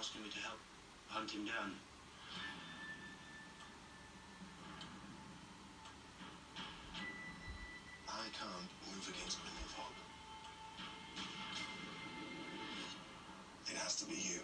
asking me to help hunt him down. I can't move against Billy Fogg. It has to be you.